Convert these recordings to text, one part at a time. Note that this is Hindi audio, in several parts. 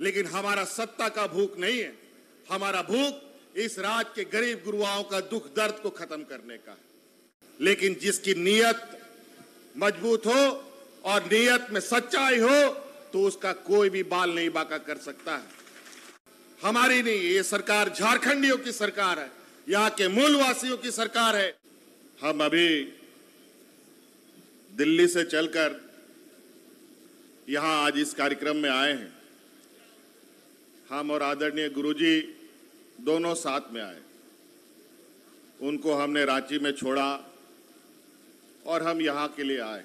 लेकिन हमारा सत्ता का भूख नहीं है। हमारा भूख इस राज्य के गरीब गुरुआओं का दुख दर्द को खत्म करने का है। लेकिन जिसकी नीयत मज़बूत हो और नीयत में सच्चाई हो तो उसका कोई भी बाल नहीं बाका कर सकता है। हमारी नहीं, ये सरकार झारखंडियों की सरकार है। यहाँ के मूलवासियों की सरकार है। हम अभी दिल्ली से चलकर यहाँ आज इस कार्यक्रम में आए हैं। हम और आदरणीय गुरुजी दोनों साथ में आए। उनको हमने रांची में छोड़ा और हम यहाँ के लिए आए।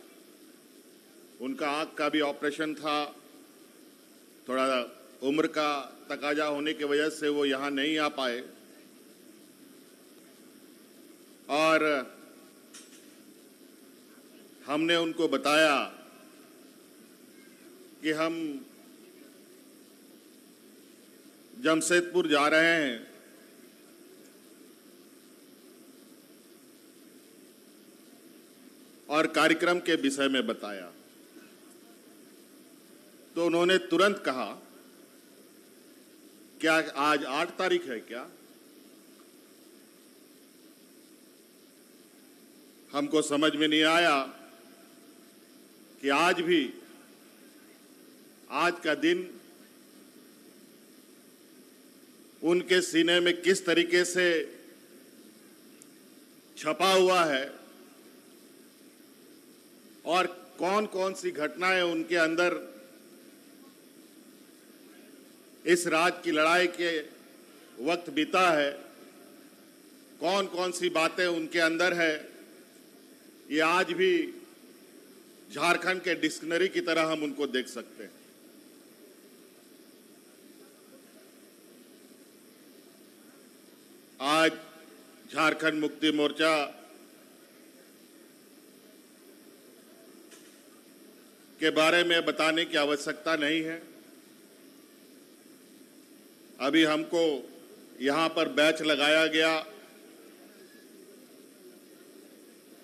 उनका आँख का भी ऑपरेशन था। थोड़ा उम्र का तकाजा होने की वजह से वो यहाँ नहीं आ पाए। और हमने उनको बताया कि हम जमशेदपुर जा रहे हैं। और कार्यक्रम के विषय में बताया। तो उन्होंने तुरंत कहा, क्या आज आठ तारीख है क्या? हमको समझ में नहीं आया कि आज भी, आज का दिन उनके सीने में किस तरीके से छपा हुआ है और कौन कौन सी घटनाएँ उनके अंदर इस राज की लड़ाई के वक्त बीता है कौन कौन सी बातें उनके अंदर है, ये आज भी झारखंड के डिक्शनरी की तरह हम उनको देख सकते हैं। आज झारखंड मुक्ति मोर्चा के बारे में बताने की आवश्यकता नहीं है। अभी हमको यहाँ पर बैच लगाया गया।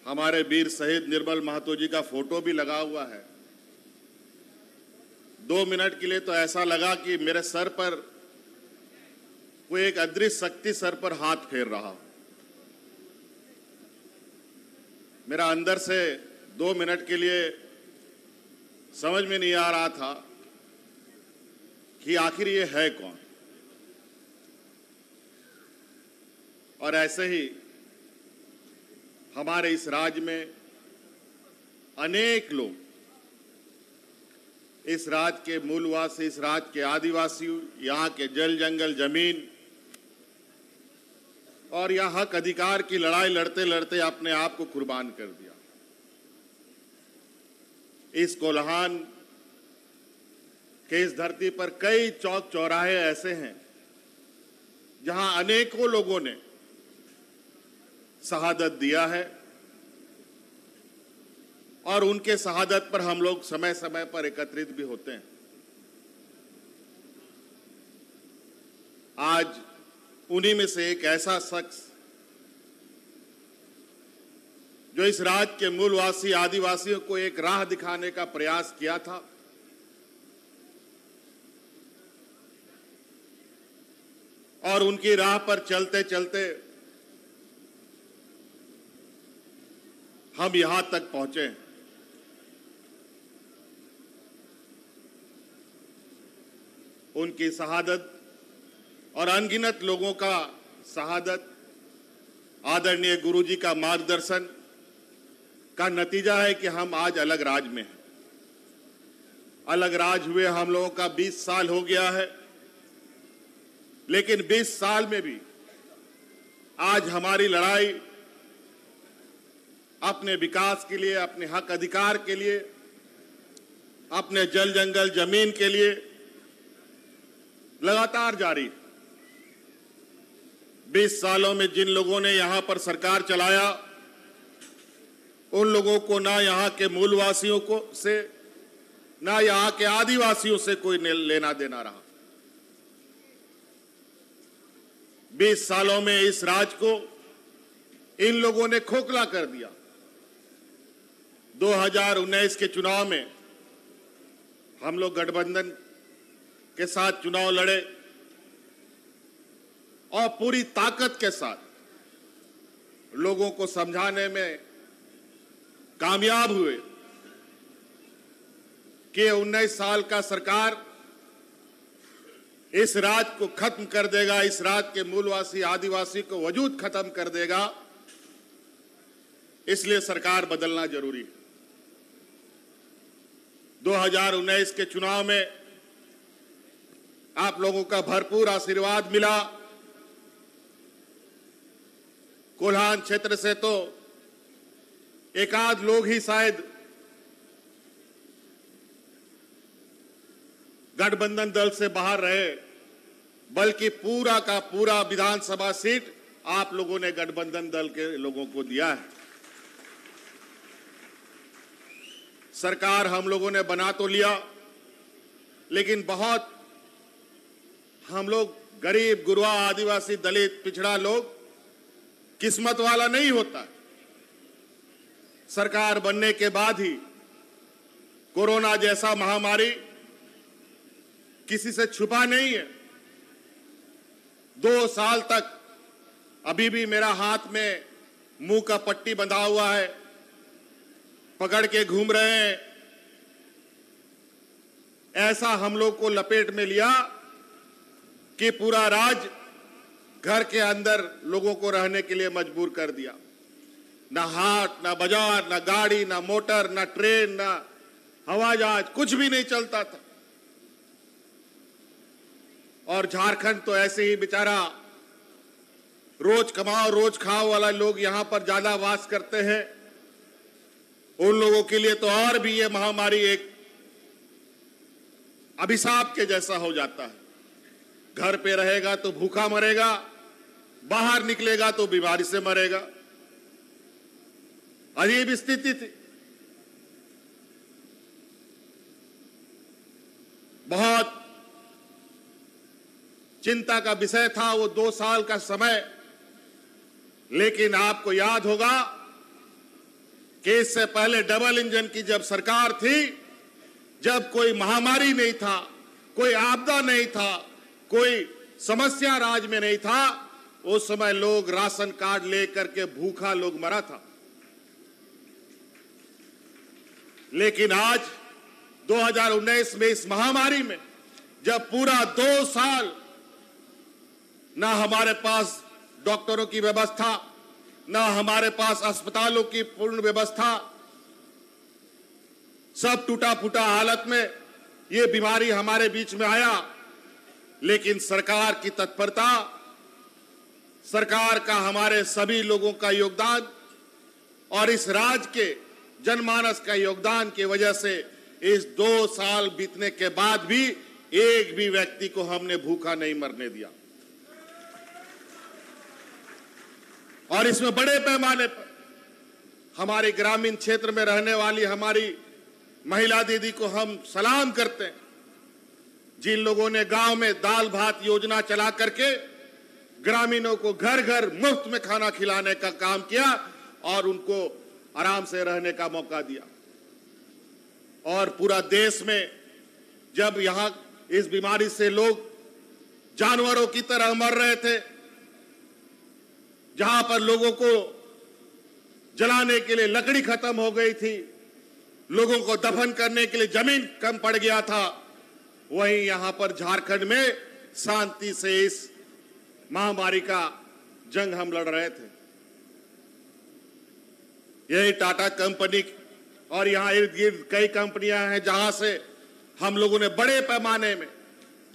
हमारे वीर शहीद निर्मल महतो जी का फ़ोटो भी लगा हुआ है। दो मिनट के लिए तो ऐसा लगा कि मेरे सर पर कोई एक अदृश्य शक्ति सर पर हाथ फेर रहा। मेरा अंदर से दो मिनट के लिए समझ में नहीं आ रहा था कि आखिर ये है कौन। और ऐसे ही हमारे इस राज्य में अनेक लोग इस राज्य के मूलवासी, इस राज्य के आदिवासी, यहाँ के जल जंगल, ज़मीन और यह हक अधिकार की लड़ाई लड़ते लड़ते अपने आप को कुर्बान कर दिया। इस कोल्हान के इस धरती पर कई चौक चौराहे ऐसे हैं, जहाँ अनेकों लोगों ने शहादत दिया है और उनके शहादत पर हम लोग समय समय पर एकत्रित भी होते हैं। आज उन्हीं में से एक ऐसा शख्स जो इस राज्य के मूलवासी आदिवासियों को एक राह दिखाने का प्रयास किया था। और उनकी राह पर चलते चलते हम यहाँ तक पहुँचे। उनकी शहादत और अनगिनत लोगों का शहादत, आदरणीय गुरुजी का मार्गदर्शन का नतीजा है कि हम आज अलग राज में हैं। अलग राज हुए हम लोगों का 20 साल हो गया है, लेकिन 20 साल में भी आज हमारी लड़ाई अपने विकास के लिए, अपने हक अधिकार के लिए, अपने जल जंगल ज़मीन के लिए लगातार जारी है। बीस सालों में जिन लोगों ने यहाँ पर सरकार चलाया, उन लोगों को ना यहाँ के मूलवासियों को से, ना यहाँ के आदिवासियों से कोई लेना देना रहा। बीस सालों में इस राज को इन लोगों ने खोखला कर दिया। 2019 के चुनाव में हम लोग गठबंधन के साथ चुनाव लड़े। और पूरी ताकत के साथ लोगों को समझाने में कामयाब हुए कि 19 साल का सरकार इस राज को खत्म कर देगा, इस राज के मूलवासी आदिवासी को वजूद खत्म कर देगा। इसलिए सरकार बदलना ज़रूरी है। 2019 के चुनाव में आप लोगों का भरपूर आशीर्वाद मिला। कोल्हान क्षेत्र से तो एकाध लोग ही शायद गठबंधन दल से बाहर रहे, बल्कि पूरा का पूरा विधानसभा सीट आप लोगों ने गठबंधन दल के लोगों को दिया है। सरकार हम लोगों ने बना तो लिया, लेकिन बहुत हम लोग गरीब, गुरुआ, आदिवासी, दलित, पिछड़ा लोग किस्मत वाला नहीं होता। सरकार बनने के बाद ही कोरोना जैसा महामारी किसी से छुपा नहीं है। दो साल तक अभी भी मेरा हाथ में मुँह का पट्टी बंधा हुआ है। पकड़ के घूम रहे हैं। ऐसा हम लोग को लपेट में लिया कि पूरा राज घर के अंदर लोगों को रहने के लिए मजबूर कर दिया। ना हाट ना बाज़ार, ना गाड़ी, ना मोटर, ना ट्रेन, ना हवा जहाज़ कुछ भी नहीं चलता था। और झारखंड तो ऐसे ही बेचारा रोज कमाओ, रोज खाओ वाला लोग यहाँ पर ज़्यादा वास करते हैं। उन लोगों के लिए तो और भी ये महामारी एक अभिशाप के जैसा हो जाता है। घर पे रहेगा तो भूखा मरेगा, बाहर निकलेगा तो बीमारी से मरेगा। अजीब स्थिति थी। बहुत चिंता का विषय था वो दो साल का समय। लेकिन आपको याद होगा कि इससे पहले डबल इंजन की जब सरकार थी, जब कोई महामारी नहीं था, कोई आपदा नहीं था कोई समस्या राज में नहीं था। उस समय लोग राशन कार्ड लेकर के भूखा लोग मरा था। लेकिन आज 2019 में इस महामारी में, जब पूरा दो साल ना हमारे पास डॉक्टरों की व्यवस्था, ना हमारे पास अस्पतालों की पूर्ण व्यवस्था, सब टूटा फूटा हालत में ये बीमारी हमारे बीच में आया। लेकिन सरकार की तत्परता, सरकार का हमारे सभी लोगों का योगदान और इस राज्य के जनमानस का योगदान की वजह से इस दो साल बीतने के बाद भी एक भी व्यक्ति को हमने भूखा नहीं मरने दिया। और इसमें बड़े पैमाने पर हमारे ग्रामीण क्षेत्र में रहने वाली हमारी महिला दीदी को हम सलाम करते हैं। जिन लोगों ने गाँव में दाल भात योजना चला करके ग्रामीणों को घर घर मुफ़्त में खाना खिलाने का काम किया और उनको आराम से रहने का मौका दिया। और पूरा देश में जब यहाँ इस बीमारी से लोग जानवरों की तरह मर रहे थे, जहाँ पर लोगों को जलाने के लिए लकड़ी खत्म हो गई थी, लोगों को दफन करने के लिए ज़मीन कम पड़ गया था वहीं यहाँ पर झारखंड में शांति से इस महामारी का जंग हम लड़ रहे थे। यही टाटा कंपनी और यहाँ इर्द गिर्द कई कंपनियाँ हैं जहाँ से हम लोगों ने बड़े पैमाने में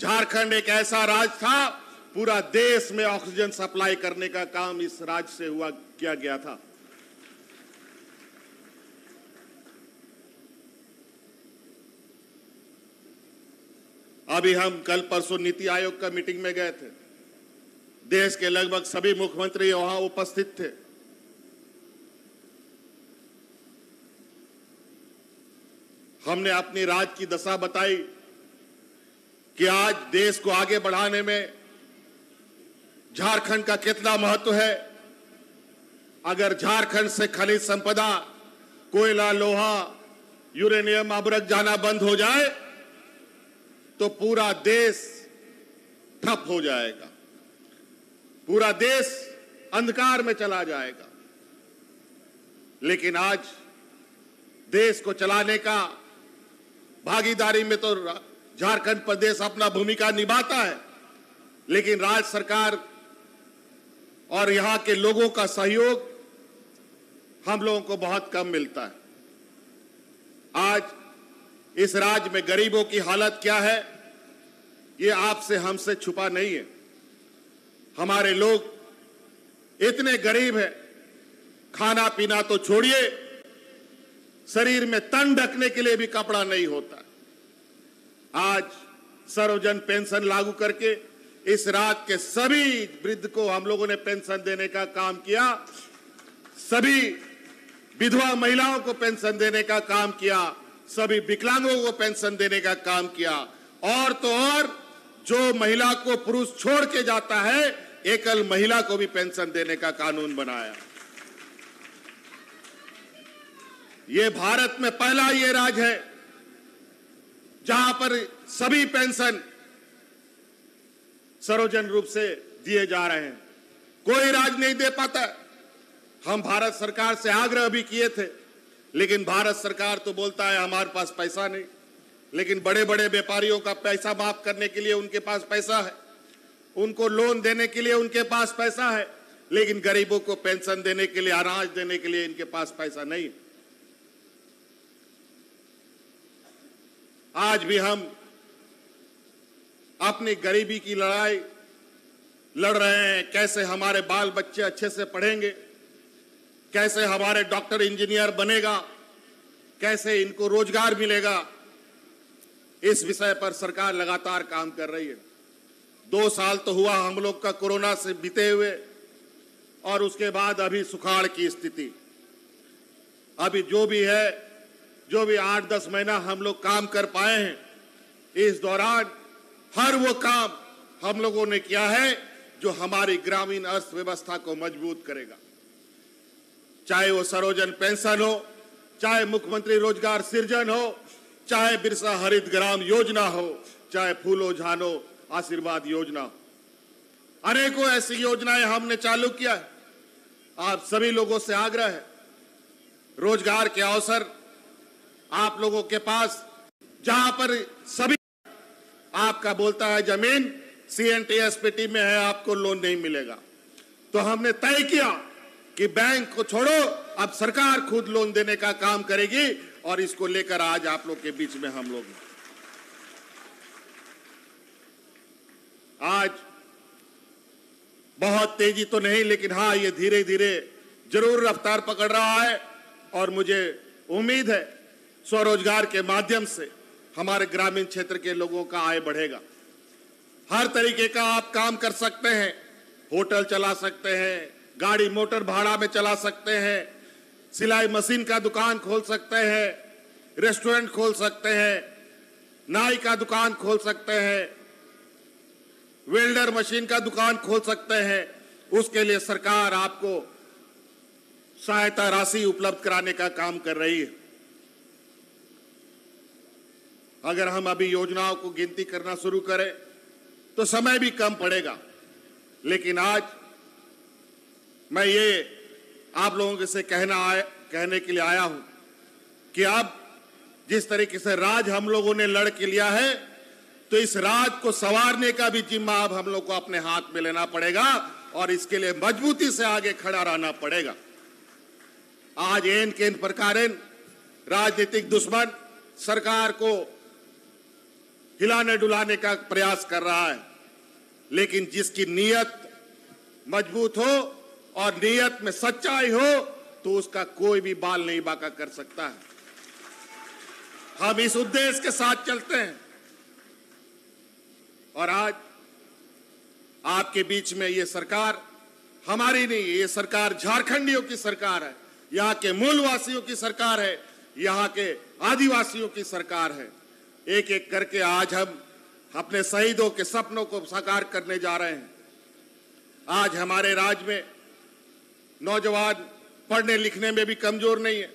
झारखंड एक ऐसा राज्य था, पूरा देश में ऑक्सीजन सप्लाई करने का काम इस राज्य से हुआ, किया गया था। अभी हम कल परसों नीति आयोग का मीटिंग में गए थे। देश के लगभग सभी मुख्यमंत्री वहाँ उपस्थित थे। हमने अपनी राज की दशा बताई कि आज देश को आगे बढ़ाने में झारखंड का कितना महत्व है। अगर झारखंड से खनिज संपदा, कोयला, लोहा, यूरेनियम अबरक जाना बंद हो जाए तो पूरा देश ठप हो जाएगा। पूरा देश अंधकार में चला जाएगा। लेकिन आज देश को चलाने का भागीदारी में तो झारखंड प्रदेश अपना भूमिका निभाता है। लेकिन राज्य सरकार और यहाँ के लोगों का सहयोग हम लोगों को बहुत कम मिलता है। आज इस राज्य में गरीबों की हालत क्या है? ये आपसे हमसे छुपा नहीं है। हमारे लोग इतने गरीब हैं। खाना पीना तो छोड़िए। शरीर में तन ढकने के लिए भी कपड़ा नहीं होता। आज सर्वजन पेंशन लागू करके इस रात के सभी वृद्ध को हम लोगों ने पेंशन देने का काम किया। सभी विधवा महिलाओं को पेंशन देने का काम किया। सभी विकलांगों को पेंशन देने का काम किया। और तो और, जो महिला को पुरुष छोड़ के जाता है, एकल महिला को भी पेंशन देने का कानून बनाया। ये भारत में पहला ये राज है, जहाँ पर सभी पेंशन सरोजन रूप से दिए जा रहे हैं। कोई राज नहीं दे पाता। हम भारत सरकार से आग्रह भी किए थे। लेकिन भारत सरकार तो बोलता है हमारे पास पैसा नहीं। लेकिन बड़े बड़े व्यापारियों का पैसा माफ़ करने के लिए उनके पास पैसा है। उनको लोन देने के लिए उनके पास पैसा है। लेकिन गरीबों को पेंशन देने के लिए, अनाज देने के लिए इनके पास पैसा नहीं। आज भी हम अपनी गरीबी की लड़ाई लड़ रहे हैं। कैसे हमारे बाल बच्चे अच्छे से पढ़ेंगे? कैसे हमारे डॉक्टर इंजीनियर बनेगा? कैसे इनको रोज़गार मिलेगा? इस विषय पर सरकार लगातार काम कर रही है। दो साल तो हुआ हम लोग का कोरोना से बीते हुए, और उसके बाद अभी सुखाड़ की स्थिति। अभी जो भी है, जो भी आठ दस महीना हम लोग काम कर पाए हैं, इस दौरान हर वो काम हम लोगों ने किया है जो हमारी ग्रामीण अर्थव्यवस्था को मज़बूत करेगा। चाहे वो सरोजन पेंशन हो, चाहे मुख्यमंत्री रोज़गार सृजन हो, चाहे बिरसा हरित ग्राम योजना हो, चाहे फूलो झानो आशीर्वाद योजना अनेकों ऐसी योजनाएँ हमने चालू किया है। आप सभी लोगों से आग्रह है, रोज़गार के अवसर आप लोगों के पास, जहाँ पर सभी आपका बोलता है ज़मीन सीएनटीएसपीटी में है, आपको लोन नहीं मिलेगा। तो हमने तय किया कि बैंक को छोड़ो, अब सरकार खुद लोन देने का काम करेगी और इसको लेकर आज आप लोग के बीच में हम लोग आज बहुत तेज़ी तो नहीं, लेकिन हाँ ये धीरे धीरे ज़रूर रफ्तार पकड़ रहा है और मुझे उम्मीद है स्वरोजगार के माध्यम से हमारे ग्रामीण क्षेत्र के लोगों का आय बढ़ेगा। हर तरीके का आप काम कर सकते हैं, होटल चला सकते हैं गाड़ी मोटर भाड़ा में चला सकते हैं, सिलाई मशीन का दुकान खोल सकते हैं, रेस्टोरेंट खोल सकते हैं, नाई का दुकान खोल सकते हैं, वेल्डर मशीन का दुकान खोल सकते हैं। उसके लिए सरकार आपको सहायता राशि उपलब्ध कराने का काम कर रही है। अगर हम अभी योजनाओं को गिनती करना शुरू करें तो समय भी कम पड़ेगा, लेकिन आज मैं ये आप लोगों से कहना आए, कहने के लिए आया हूँ कि अब जिस तरीके से राज हम लोगों ने लड़ के लिया है तो इस राज को संवारने का भी जिम्मा अब हम लोग को अपने हाथ में लेना पड़ेगा और इसके लिए मजबूती से आगे खड़ा रहना पड़ेगा। आज एन के प्रकार राजनीतिक दुश्मन सरकार को हिलाने डुलाने का प्रयास कर रहा है, लेकिन जिसकी नीयत मज़बूत हो और नीयत में सच्चाई हो तो उसका कोई भी बाल नहीं बाका कर सकता है। हम इस उद्देश्य के साथ चलते हैं। और आज आपके बीच में ये सरकार हमारी नहीं, ये सरकार झारखंडियों की सरकार है, यहाँ के मूलवासियों की सरकार है, यहाँ के आदिवासियों की सरकार है। एक एक करके आज हम अपने शहीदों के सपनों को साकार करने जा रहे हैं। आज हमारे राज्य में नौजवान पढ़ने लिखने में भी कमज़ोर नहीं है।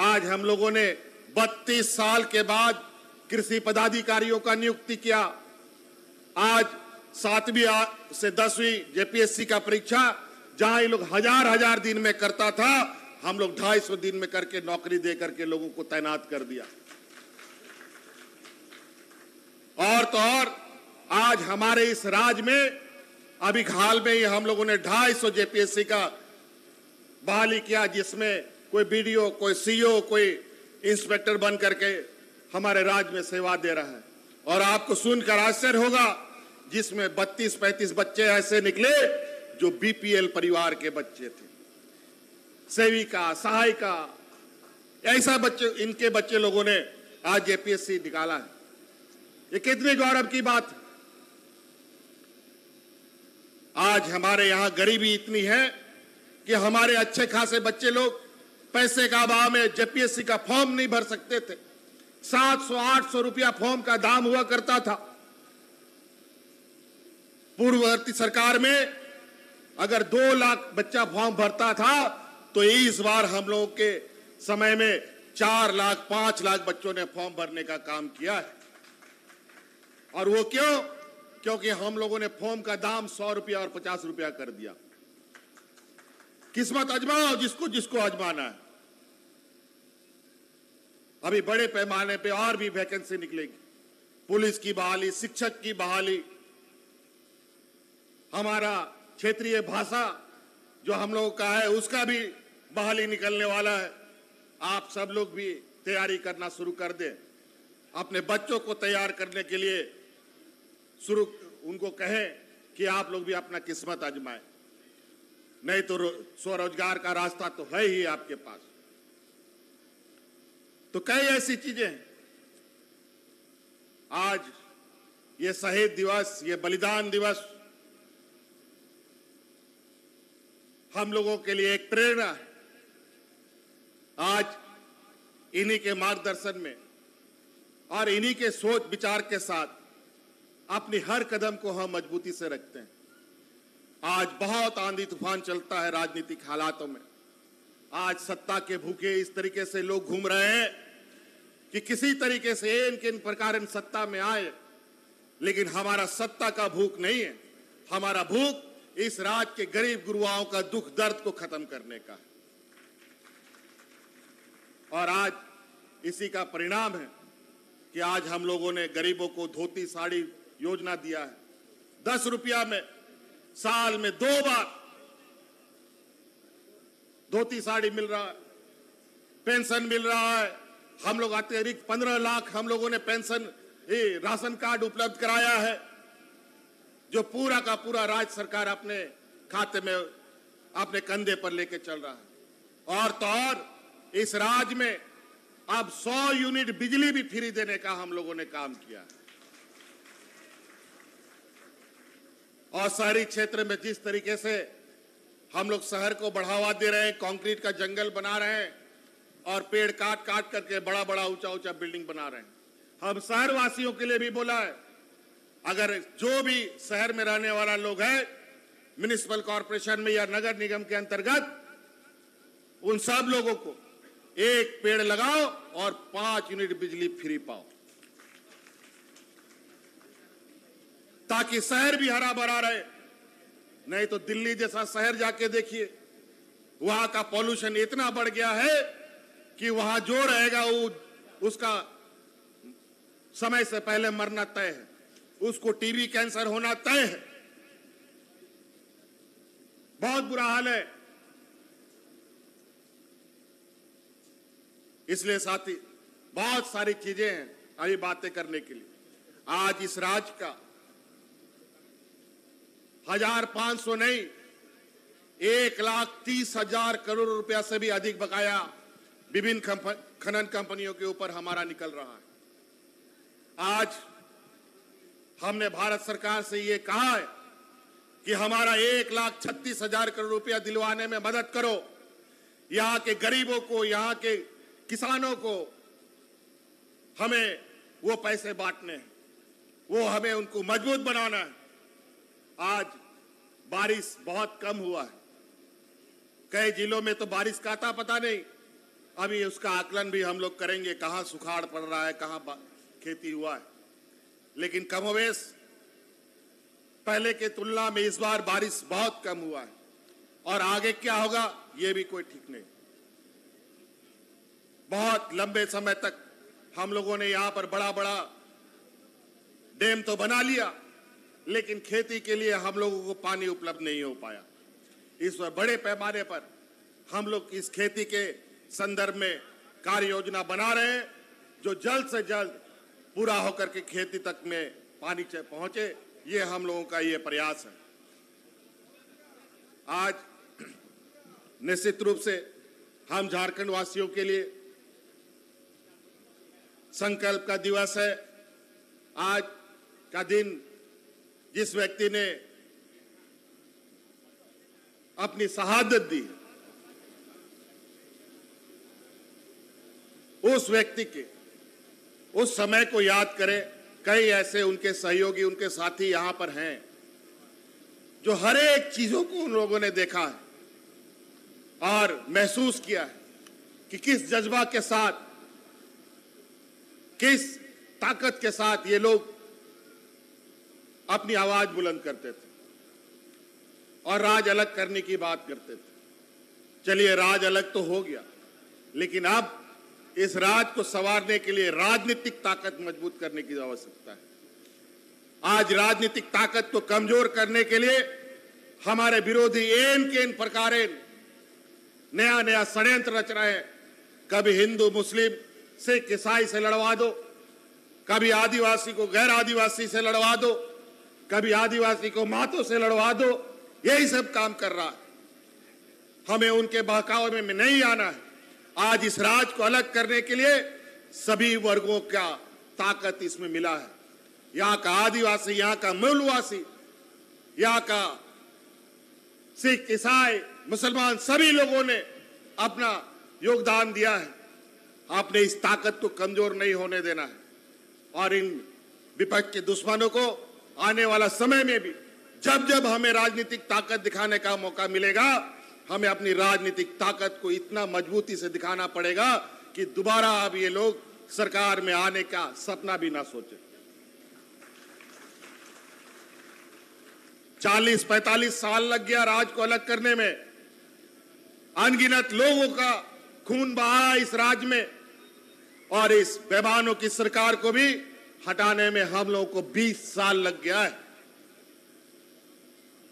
आज हम लोगों ने 32 साल के बाद कृषि पदाधिकारियों का नियुक्ति किया। आज सातवीं से दसवीं जेपीएससी का परीक्षा, जहाँ ये लोग हज़ार हज़ार दिन में करता था, हम लोग ढाई सौ दिन में करके नौकरी दे करके लोगों को तैनात कर दिया। और तो और, आज हमारे इस राज में, अभी हाल में ही हम लोगों ने ढाई सौ जेपीएससी का बहाली किया जिसमें कोई बीडीओ, कोई सीईओ, कोई इंस्पेक्टर बन करके हमारे राज्य में सेवा दे रहा है। और आपको सुनकर आश्चर्य होगा, जिसमें 32 35 बच्चे ऐसे निकले जो बीपीएल परिवार के बच्चे थे। सेविका, सहायिका, ऐसा बच्चे, इनके बच्चे लोगों ने आज जेपीएससी निकाला है। ये कितने गौरव की बात है। आज हमारे यहाँ गरीबी इतनी है कि हमारे अच्छे खासे बच्चे लोग पैसे का अभाव में जेपीएससी का फॉर्म नहीं भर सकते थे। सात सौ, आठ सौ रुपया फॉर्म का दाम हुआ करता था। पूर्ववर्ती सरकार में अगर दो लाख बच्चा फॉर्म भरता था तो इस बार हम लोगों के समय में चार लाख, पाँच लाख बच्चों ने फॉर्म भरने का काम किया है। और वो क्यों? क्योंकि हम लोगों ने फॉर्म का दाम सौ रुपया और पचास रुपया कर दिया। किस्मत अजमाओ जिसको जिसको अजमाना है। अभी बड़े पैमाने पे और भी वैकेंसी निकलेगी। पुलिस की बहाली, शिक्षक की बहाली, हमारा क्षेत्रीय भाषा जो हम लोगों का है, उसका भी बहाली निकलने वाला है। आप सब लोग भी तैयारी करना शुरू कर दें। अपने बच्चों को तैयार करने के लिए शुरू उनको कहें कि आप लोग भी अपना किस्मत आजमाएँ नहीं तो स्वरोजगार का रास्ता तो है ही आपके पास। तो कई ऐसी चीज़ें आज ये शहीद दिवस, ये बलिदान दिवस हम लोगों के लिए एक प्रेरणा है। आज इन्हीं के मार्गदर्शन में और इन्हीं के सोच विचार के साथ अपनी हर कदम को हम मजबूती से रखते हैं। आज बहुत आंधी तूफ़ान चलता है राजनीतिक हालातों में। आज सत्ता के भूखे इस तरीके से लोग घूम रहे हैं कि किसी तरीके से इन किन प्रकार इन सत्ता में आए। लेकिन हमारा सत्ता का भूख नहीं है। हमारा भूख इस राज्य के गरीब गुरुआओं का दुख दर्द को खत्म करने का है। और आज इसी का परिणाम है कि आज हम लोगों ने गरीबों को धोती साड़ी योजना दिया है। दस रुपया में साल में दो बार धोती साड़ी मिल रहा है, पेंशन मिल रहा है। हम लोग अतिरिक्त पंद्रह लाख हम लोगों ने पेंशन, ये राशन कार्ड उपलब्ध कराया है, जो पूरा का पूरा राज्य सरकार अपने खाते में, अपने कंधे पर लेके चल रहा है। और तो और, इस राज्य में अब 100 यूनिट बिजली भी फ्री देने का हम लोगों ने काम किया है। और शहरी क्षेत्र में जिस तरीके से हम लोग शहर को बढ़ावा दे रहे हैं, कंक्रीट का जंगल बना रहे हैं और पेड़ काट काट करके बड़ा बड़ा ऊँचा ऊँचा बिल्डिंग बना रहे हैं। हम शहर वासियों के लिए भी बोला है, अगर जो भी शहर में रहने वाला लोग है म्यूनिसिपल कॉरपोरेशन में या नगर निगम के अंतर्गत, उन सब लोगों को एक पेड़ लगाओ और पाँच यूनिट बिजली फ्री पाओ। ताकि शहर भी हरा भरा रहे। नहीं तो दिल्ली जैसा शहर जाके देखिए, वहाँ का पॉल्यूशन इतना बढ़ गया है कि वहाँ जो रहेगा वो उसका समय से पहले मरना तय है। उसको टीबी कैंसर होना तय है। बहुत बुरा हाल है। इसलिए साथी, बहुत सारी चीज़ें हैं अभी बातें करने के लिए। आज इस राज्य का हज़ार पाँच सौ नहीं, एक लाख तीस हज़ार करोड़ रुपया से भी अधिक बकाया विभिन्न खनन कंपनियों के ऊपर हमारा निकल रहा है। आज हमने भारत सरकार से ये कहा है कि हमारा एक लाख छत्तीस हज़ार करोड़ रुपया दिलवाने में मदद करो। यहाँ के गरीबों को, यहाँ के किसानों को हमें वो पैसे बांटने हैं, वो हमें उनको मज़बूत बनाना है। आज बारिश बहुत कम हुआ है। कई जिलों में तो बारिश का था पता नहीं। अभी उसका आकलन भी हम लोग करेंगे, कहाँ सुखाड़ पड़ रहा है, कहाँ खेती हुआ है। लेकिन कमोवेश पहले के तुलना में इस बार बारिश बहुत कम हुआ है। और आगे क्या होगा, ये भी कोई ठीक नहीं। बहुत लंबे समय तक हम लोगों ने यहाँ पर बड़ा बड़ा डैम तो बना लिया। लेकिन खेती के लिए हम लोगों को पानी उपलब्ध नहीं हो पाया। इस बड़े पैमाने पर हम लोग इस खेती के संदर्भ में कार्य योजना बना रहे हैं, जो जल्द से जल्द पूरा होकर के खेती तक में पानी पहुँचे। ये हम लोगों का ये प्रयास है। आज निश्चित रूप से हम झारखंड वासियों के लिए संकल्प का दिवस है। आज का दिन जिस व्यक्ति ने अपनी शहादत दी उस व्यक्ति के, उस समय को याद करें, कई ऐसे उनके सहयोगी, उनके साथी यहाँ पर हैं, जो हर एक चीज़ों को उन लोगों ने देखा है, और महसूस किया है कि किस जज्बा के साथ, किस ताकत के साथ ये लोग अपनी आवाज़ बुलंद करते थे और राज अलग करने की बात करते थे। चलिए, राज अलग तो हो गया, लेकिन अब इस राज को संवारने के लिए राजनीतिक ताकत मज़बूत करने की आवश्यकता है। आज राजनीतिक ताकत को कमज़ोर करने के लिए हमारे विरोधी एन के इन प्रकार नया नया षड्यंत्र रच रहे हैं। कभी हिंदू, मुस्लिम सिख ईसाई से लड़वा दो, कभी आदिवासी को गैर आदिवासी से लड़वा दो कभी आदिवासी को मातों से लड़वा दो, यही सब काम कर रहा है। हमें उनके बहकाव में नहीं आना है। आज इस राज को अलग करने के लिए सभी वर्गों का ताकत इसमें मिला है। यहाँ का आदिवासी, यहाँ का मूलवासी, यहाँ का सिख, ईसाई, मुसलमान सभी लोगों ने अपना योगदान दिया है। आपने इस ताकत को कमज़ोर नहीं होने देना है। और इन विपक्ष के दुश्मनों को आने वाला समय में भी जब जब हमें राजनीतिक ताकत दिखाने का मौका मिलेगा, हमें अपनी राजनीतिक ताकत को इतना मजबूती से दिखाना पड़ेगा कि दोबारा अब ये लोग सरकार में आने का सपना भी ना सोचे। 40-45 साल लग गया राज को अलग करने में। अनगिनत लोगों का खून बहा इस राज्य में और इस बेबानों की सरकार को भी हटाने में हम लोगों को 20 साल लग गया है।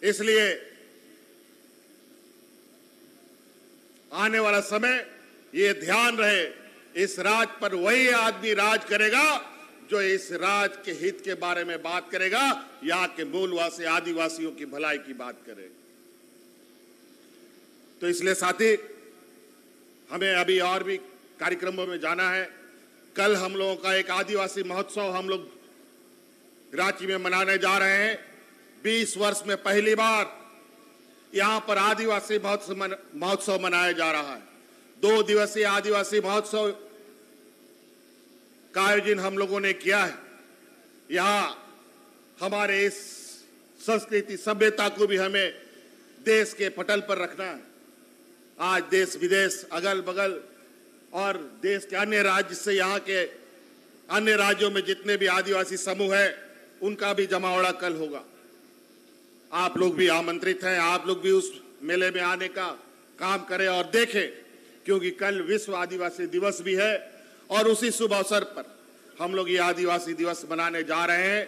इसलिए आने वाला समय ये ध्यान रहे, इस राज पर वही आदमी राज करेगा जो इस राज के हित के बारे में बात करेगा, यहाँ के मूलवासी, आदिवासियों की भलाई की बात करे। तो इसलिए साथी, हमें अभी और भी कार्यक्रमों में जाना है। कल हम लोगों का एक आदिवासी महोत्सव हम लोग रांची में मनाने जा रहे हैं। 20 वर्ष में पहली बार यहाँ पर आदिवासी महोत्सव महोत्सव मनाया जा रहा है। दो दिवसीय आदिवासी महोत्सव का आयोजन हम लोगों ने किया है। यहाँ हमारे इस संस्कृति सभ्यता को भी हमें देश के पटल पर रखना है। आज देश विदेश अगल बगल और देश के अन्य राज्य से यहाँ के अन्य राज्यों में जितने भी आदिवासी समूह है, उनका भी जमावड़ा कल होगा। आप लोग भी आमंत्रित हैं, आप लोग भी उस मेले में आने का काम करें और देखें, क्योंकि कल विश्व आदिवासी दिवस भी है और उसी शुभ अवसर पर हम लोग ये आदिवासी दिवस मनाने जा रहे हैं,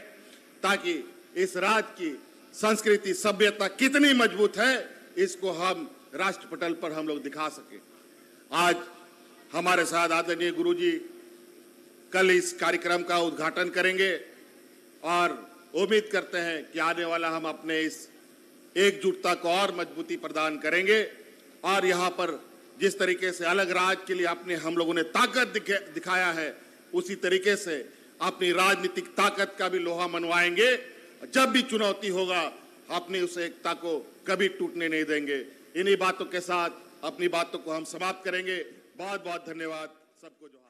ताकि इस राज्य की संस्कृति, सभ्यता कितनी मज़बूत है, इसको हम राष्ट्रपटल पर हम लोग दिखा सके। आज हमारे साथ आदरणीय गुरुजी कल इस कार्यक्रम का उद्घाटन करेंगे और उम्मीद करते हैं कि आने वाला हम अपने इस एकजुटता को और मजबूती प्रदान करेंगे और यहाँ पर जिस तरीके से अलग राज्य के लिए अपने हम लोगों ने ताकत दिखाया है, उसी तरीके से अपनी राजनीतिक ताकत का भी लोहा मनवाएँगे। जब भी चुनौती होगा, अपनी उस एकता को कभी टूटने नहीं देंगे। इन्हीं बातों के साथ अपनी बातों को हम समाप्त करेंगे। बहुत बहुत धन्यवाद सबको जो